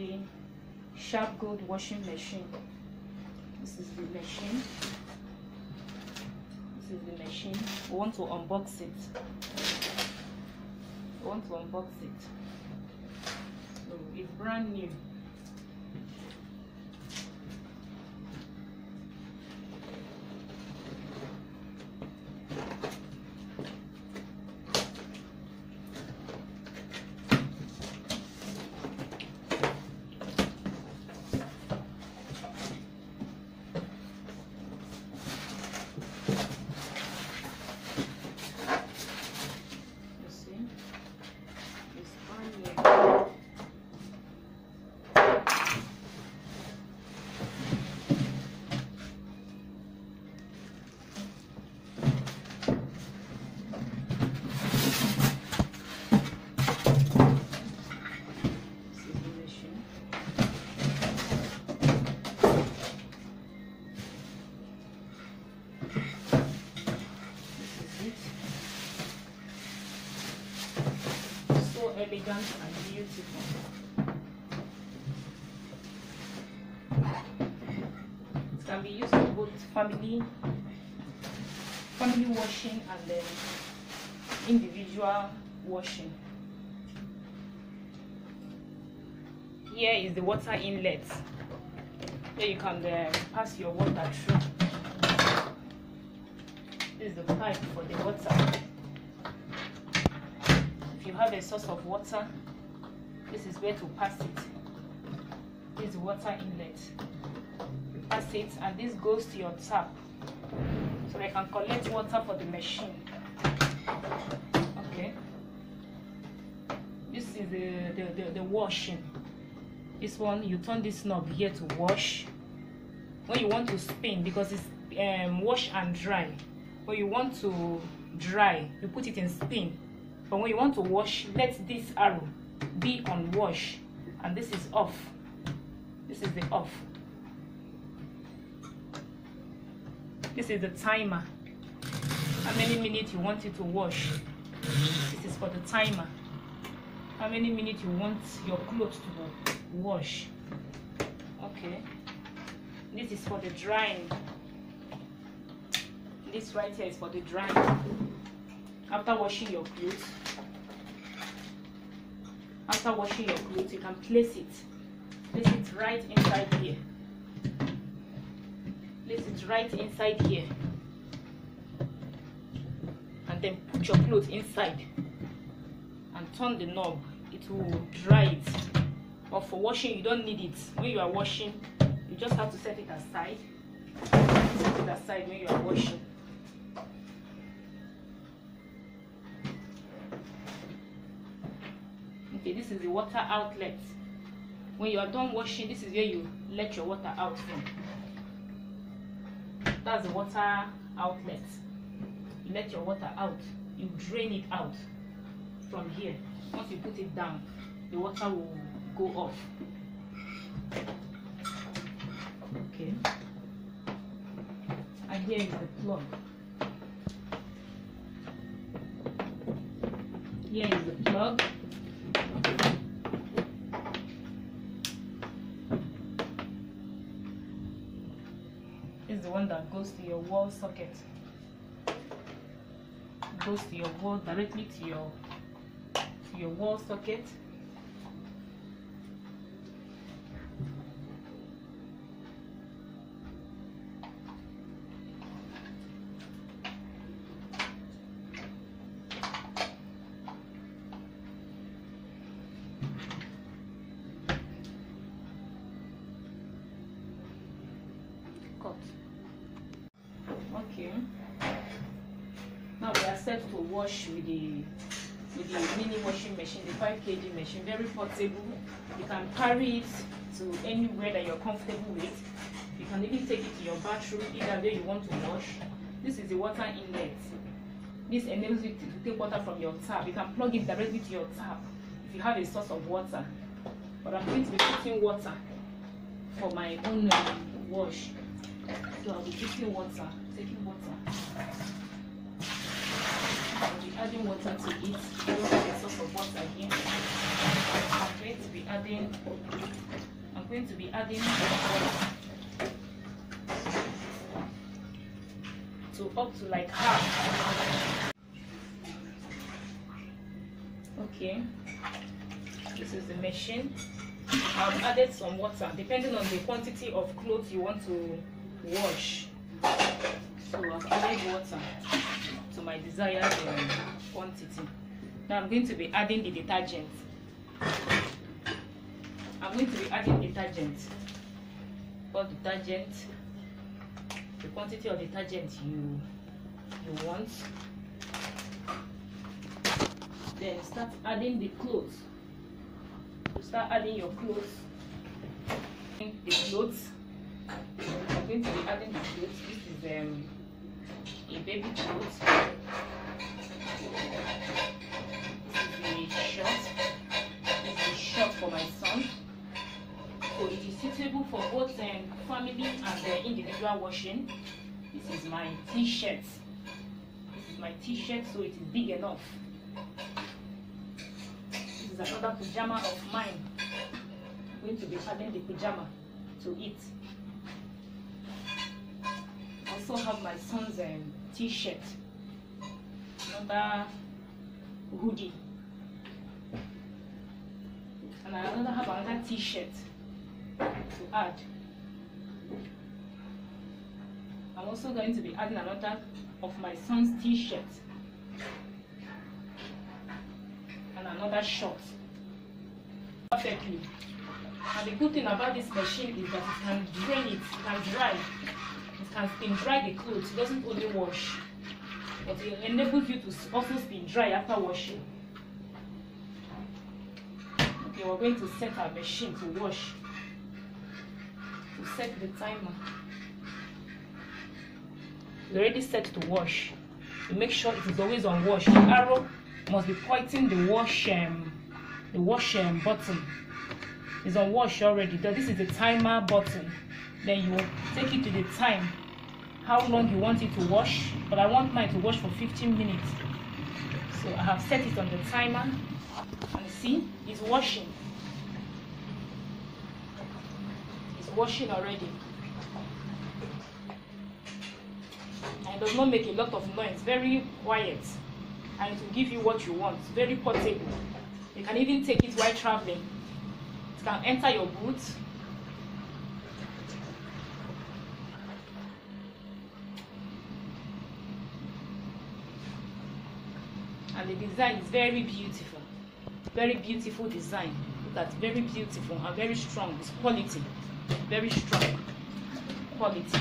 the Sharpgold washing machine. This is the machine. This is the machine. We want to unbox it. We want to unbox it. So it's brand new and beautiful. It can be used for both family, family washing and then individual washing. Here is the water inlet. Here you can uh, pass your water through. This is the pipe for the water if you have a source of water this is where to pass it. This is water inlet. You pass it and this goes to your tap. So they can collect water for the machine. Okay. This is the the, the, the washing. This one you turn this knob here to wash. When you want to spin because it's um, wash and dry. When you want to dry you put it in spin but when you want to wash let this arrow be on wash. And this is off. This is the off. This is the timer. How many minutes you want it to wash? This is for the timer. How many minutes you want your clothes to wash? Okay. This is for the drying. This right here is for the drying after washing your clothes after washing your clothes you can place it place it right inside here. Place it right inside here. And then put your clothes inside and turn the knob. It will dry it. But for washing you don't need it. When you are washing you just have to set it aside. Set it aside when you are washing okay this is the water outlet. When you are done washing this is where you let your water out from. That's the water outlet. You let your water out. You drain it out from here. Once you put it down the water will go off. Okay. And here is the plug. Here is the plug is the one that goes to your wall socket. Goes to your wall directly to your to your wall socket. Cut now we are set to wash with the with the mini washing machine the 5 kg machine very portable. You can carry it to anywhere that you're comfortable with. You can even take it to your bathroom either way you want to wash. This is the water inlet. This enables you to, to take water from your tap. You can plug it directly to your tap if you have a source of water. But i'm going to be putting water for my own uh, wash so I'll be taking water, taking water. I'll be adding water to it. Of water here. I'm going to be adding I'm going to be adding to up to like half okay this is the machine I've added some water depending on the quantity of clothes you want to wash. So I've added water to my desired um, quantity. Now I'm going to be adding the detergent. I'm going to be adding detergent. Or detergent? The quantity of detergent you you want. Then start adding the clothes. You start adding your clothes. The clothes going to be adding the clothes this is um a baby clothes this is the shirt this is the shirt for my son. So it is suitable for both um, family and uh, individual washing. This is my t-shirt. This is my t-shirt so it is big enough. This is another pajama of mine. I'm going to be adding the pajama to it also have my son's um, t-shirt another hoodie and I another have another t-shirt to add. I'm also going to be adding another of my son's t-shirt. And another short perfectly. And the good thing about this machine is that it can drain it, it can dry, it can spin dry the clothes, it doesn't only wash, but it enables you to also spin dry after washing. Okay, we're going to set our machine to wash to set the timer. It's already set to wash. You make sure it is always on wash. The arrow must be pointing the wash um, the wash um, button. It's on wash already. This is the timer button. Then you take it to the time how long you want it to wash. But I want mine to wash for 15 minutes. So I have set it on the timer. And see, it's washing. It's washing already and it does not make a lot of noise very quiet and it will give you what you want very portable you can even take it while traveling it can enter your boots the design is very beautiful. Very beautiful design. That's very beautiful and very strong. It's quality. Very strong. Quality